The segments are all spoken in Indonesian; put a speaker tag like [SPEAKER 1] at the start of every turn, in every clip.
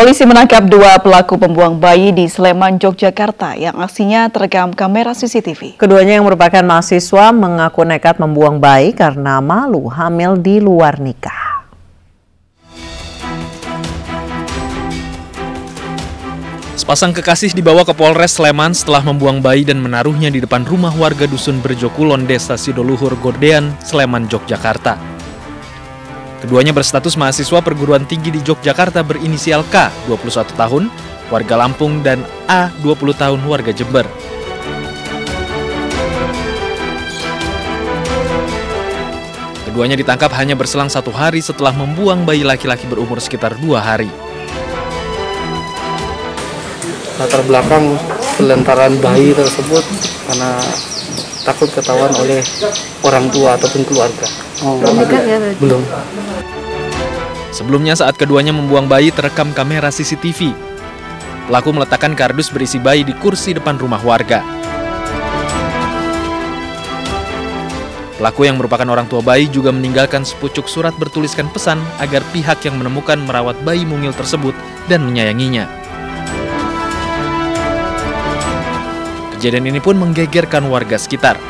[SPEAKER 1] Polisi menangkap dua pelaku pembuang bayi di Sleman, Yogyakarta yang aksinya terekam kamera CCTV.
[SPEAKER 2] Keduanya yang merupakan mahasiswa mengaku nekat membuang bayi karena malu hamil di luar nikah.
[SPEAKER 3] Sepasang kekasih dibawa ke Polres Sleman setelah membuang bayi dan menaruhnya di depan rumah warga Dusun Berjokulon, Desa Sidoluhur, Gordean, Sleman, Yogyakarta. Keduanya berstatus mahasiswa perguruan tinggi di Yogyakarta berinisial K, 21 tahun, warga Lampung, dan A, 20 tahun, warga Jember. Keduanya ditangkap hanya berselang satu hari setelah membuang bayi laki-laki berumur sekitar dua hari.
[SPEAKER 4] Latar belakang pelentaran bayi tersebut karena takut ketahuan oleh orang tua ataupun keluarga. Oh, ya Belum.
[SPEAKER 3] Sebelumnya saat keduanya membuang bayi terekam kamera CCTV. Pelaku meletakkan kardus berisi bayi di kursi depan rumah warga. Pelaku yang merupakan orang tua bayi juga meninggalkan sepucuk surat bertuliskan pesan agar pihak yang menemukan merawat bayi mungil tersebut dan menyayanginya. Kejadian ini pun menggegerkan warga sekitar.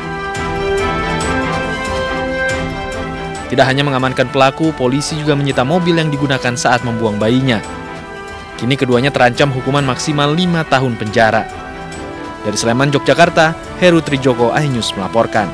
[SPEAKER 3] Tidak hanya mengamankan pelaku, polisi juga menyita mobil yang digunakan saat membuang bayinya. Kini keduanya terancam hukuman maksimal 5 tahun penjara. Dari Sleman, Yogyakarta, Heru Trijoko Ainews melaporkan.